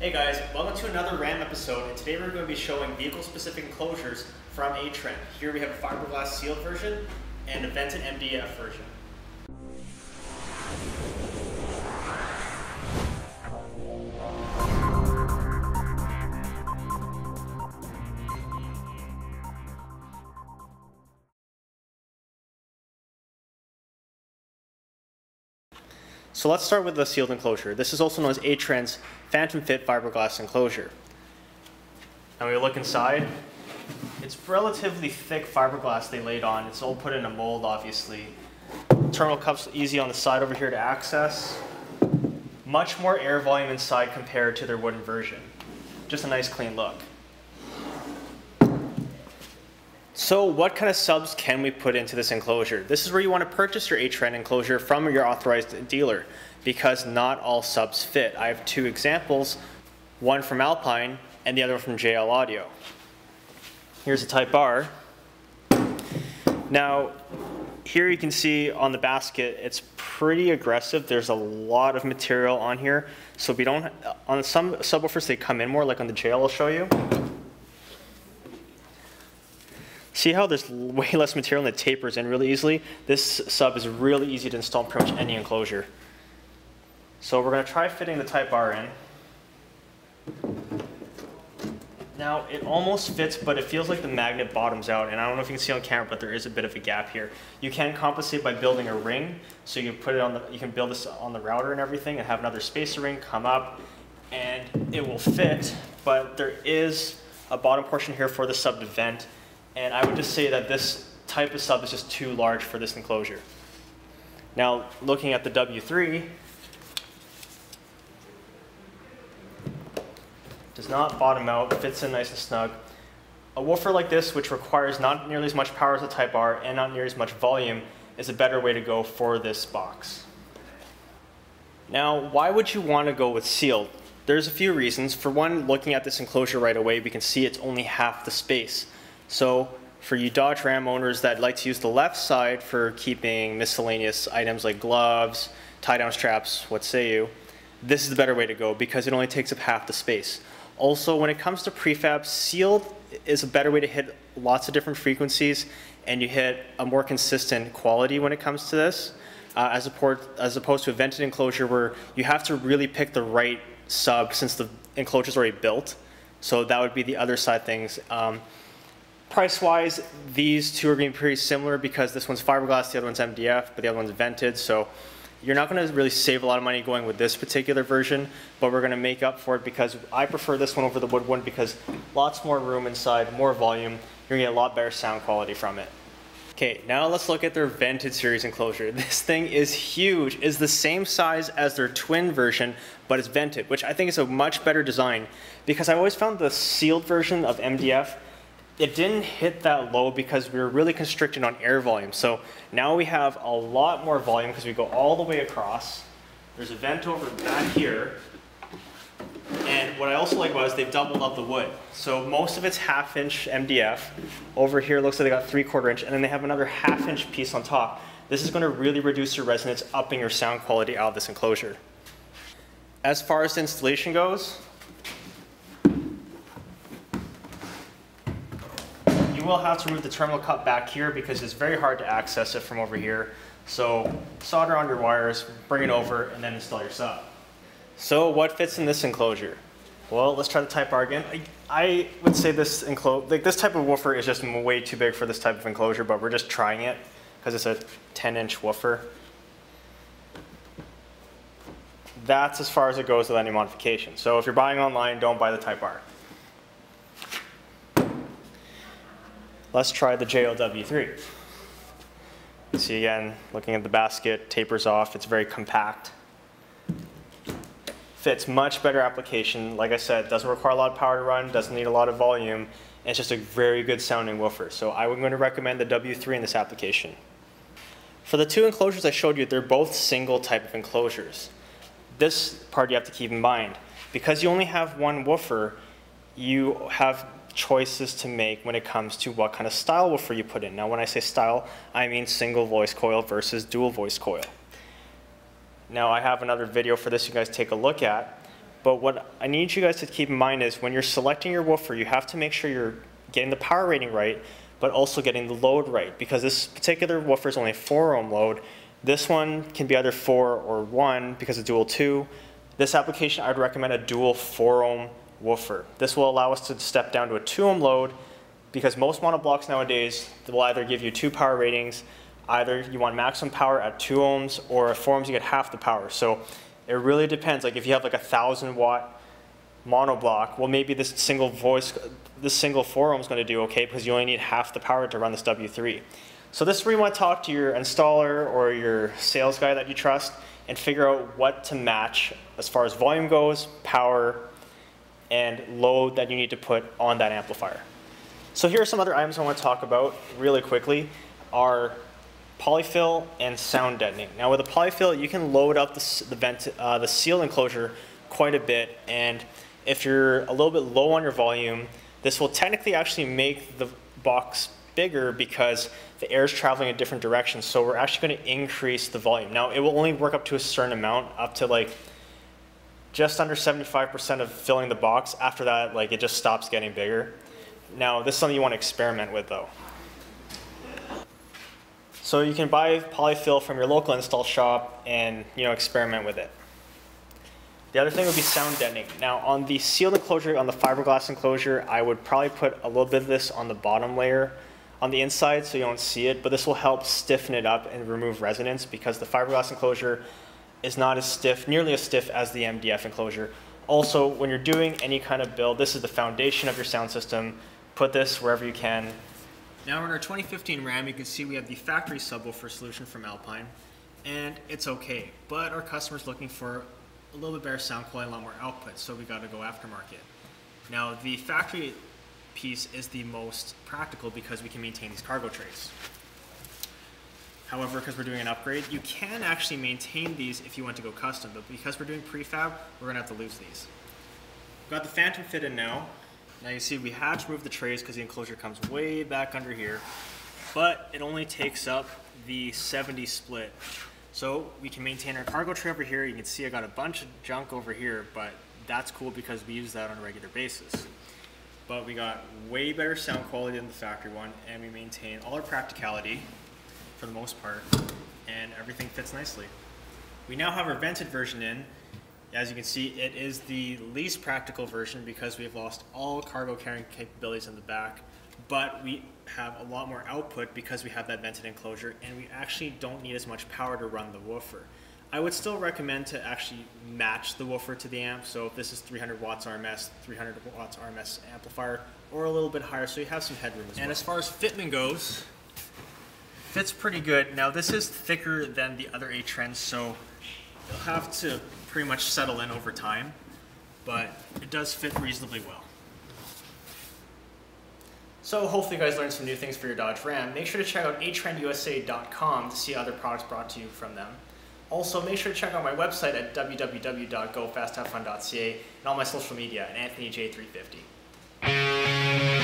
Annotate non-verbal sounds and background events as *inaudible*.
Hey guys, welcome to another RAM episode, and today we're going to be showing vehicle-specific enclosures from Atrend. Here we have a fiberglass sealed version and a vented MDF version. So let's start with the sealed enclosure. This is also known as Atrend's Phantom Fit fiberglass enclosure. And we look inside. It's relatively thick fiberglass they laid on. It's all put in a mold, obviously. Terminal cups easy on the side over here to access. Much more air volume inside compared to their wooden version. Just a nice clean look. So what kind of subs can we put into this enclosure? This is where you want to purchase your Atrend enclosure from your authorized dealer because not all subs fit. I have two examples, one from Alpine and the other from JL Audio. Here's a Type R. Now, here you can see on the basket, it's pretty aggressive. There's a lot of material on here. So we don't, on some subwoofers, they come in more, like on the JL I'll show you. See how there's way less material and it tapers in really easily? This sub is really easy to install in pretty much any enclosure. So we're going to try fitting the Type R in. Now it almost fits, but it feels like the magnet bottoms out, and I don't know if you can see on camera, but there is a bit of a gap here. You can compensate by building a ring, so you can put it on the, you can build this on the router and everything, and have another spacer ring come up, and it will fit. But there is a bottom portion here for the sub to vent, and I would just say that this type of sub is just too large for this enclosure. Now, looking at the W3, does not bottom out, fits in nice and snug. A woofer like this, which requires not nearly as much power as a Type R and not nearly as much volume, is a better way to go for this box. Now, why would you want to go with sealed? There's a few reasons. For one, looking at this enclosure right away, we can see it's only half the space. So for you Dodge Ram owners that like to use the left side for keeping miscellaneous items like gloves, tie-down straps, what say you, this is the better way to go because it only takes up half the space. Also, when it comes to prefab, sealed is a better way to hit lots of different frequencies and you hit a more consistent quality when it comes to this, uh, as, as opposed to a vented enclosure where you have to really pick the right sub since the enclosure is already built. So that would be the other side things. Um, Price-wise, these two are going to be pretty similar because this one's fiberglass, the other one's MDF, but the other one's vented. So you're not going to really save a lot of money going with this particular version, but we're going to make up for it because I prefer this one over the wood one because lots more room inside, more volume. You're going to get a lot better sound quality from it. Okay, now let's look at their vented series enclosure. *laughs* This thing is huge. It's the same size as their twin version, but it's vented, which I think is a much better design because I always found the sealed version of MDF it didn't hit that low because we were really constricted on air volume. So now we have a lot more volume because we go all the way across. There's a vent over back here. And what I also like is they've doubled up the wood. So most of it's half inch MDF. Over here looks like they got three quarter inch and then they have another half inch piece on top. This is gonna really reduce your resonance, upping your sound quality out of this enclosure. As far as the installation goes, will have to remove the terminal cup back here because it's very hard to access it from over here. So solder on your wires, bring it over, and then install your sub. So what fits in this enclosure? Well, let's try the Type R again. I, I would say this enclosure, like this type of woofer is just way too big for this type of enclosure, but we're just trying it because it's a 10 inch woofer. That's as far as it goes with any modification. So if you're buying online, don't buy the Type R. Let's try the JLW3. You see again, looking at the basket, tapers off, it's very compact. Fits much better application. Like I said, doesn't require a lot of power to run, doesn't need a lot of volume, and it's just a very good sounding woofer. So I'm going to recommend the W3 in this application. For the two enclosures I showed you, they're both single type of enclosures. This part you have to keep in mind. Because you only have one woofer, you have choices to make when it comes to what kind of style woofer you put in. Now when I say style, I mean single voice coil versus dual voice coil. Now I have another video for this you guys take a look at, But what I need you guys to keep in mind is when you're selecting your woofer, you have to make sure you're getting the power rating right, but also getting the load right because this particular woofer is only a 4 ohm load. This one can be either 4 or 1 because it's dual 2. This application, I'd recommend a dual 4 ohm woofer. This will allow us to step down to a 2 ohm load because most monoblocks nowadays will either give you two power ratings, either you want maximum power at 2 ohms or at 4 ohms you get half the power. So it really depends. Like if you have like a 1,000 watt monoblock, well maybe this single voice, this single 4 ohm is going to do okay because you only need half the power to run this W3. So this is where you want to talk to your installer or your sales guy that you trust and figure out what to match as far as volume goes, power, and load that you need to put on that amplifier. So here are some other items I want to talk about really quickly are polyfill and sound deadening. Now with a polyfill, you can load up the, the, vent, uh, the seal enclosure quite a bit and if you're a little bit low on your volume, this will technically actually make the box bigger because the air is traveling in different directions. So we're actually going to increase the volume. Now it will only work up to a certain amount, up to like just under 75% of filling the box. After that, like it just stops getting bigger. Now this is something you want to experiment with though. So you can buy polyfill from your local install shop and you know experiment with it. The other thing would be sound deadening. Now on the sealed enclosure, on the fiberglass enclosure, I would probably put a little bit of this on the bottom layer on the inside so you don't see it, but this will help stiffen it up and remove resonance because the fiberglass enclosure is not as stiff, nearly as stiff as the MDF enclosure. Also, when you're doing any kind of build, this is the foundation of your sound system. Put this wherever you can. Now in our 2015 Ram, you can see we have the factory subwoofer solution from Alpine, and it's okay, but our customer's looking for a little bit better sound quality, a lot more output, so we got to go aftermarket. Now the factory piece is the most practical because we can maintain these cargo trays. However, because we're doing an upgrade, you can actually maintain these if you want to go custom, but because we're doing prefab, we're gonna have to lose these. Got the Phantom fit in now. Now you see we had to move the trays because the enclosure comes way back under here, but it only takes up the 70 split so we can maintain our cargo tray over here. You can see I got a bunch of junk over here, but that's cool because we use that on a regular basis. But we got way better sound quality than the factory one, and we maintain all our practicality for the most part, and everything fits nicely. We now have our vented version in. As you can see, it is the least practical version because we've lost all cargo carrying capabilities in the back but we have a lot more output because we have that vented enclosure and we actually don't need as much power to run the woofer. I would still recommend to actually match the woofer to the amp. So if this is 300 watts RMS, 300 watts RMS amplifier, or a little bit higher, so you have some headroom as and well. And as far as fitment goes, fits pretty good. Now this is thicker than the other Atrends, so you'll have to pretty much settle in over time, but it does fit reasonably well. So hopefully you guys learned some new things for your Dodge Ram. Make sure to check out atrendusa.com to see other products brought to you from them. Also, make sure to check out my website at www.gofasthavefun.ca and all my social media at AnthonyJ350.